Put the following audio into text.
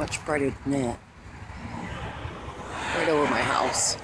much brighter than that. Right over my house.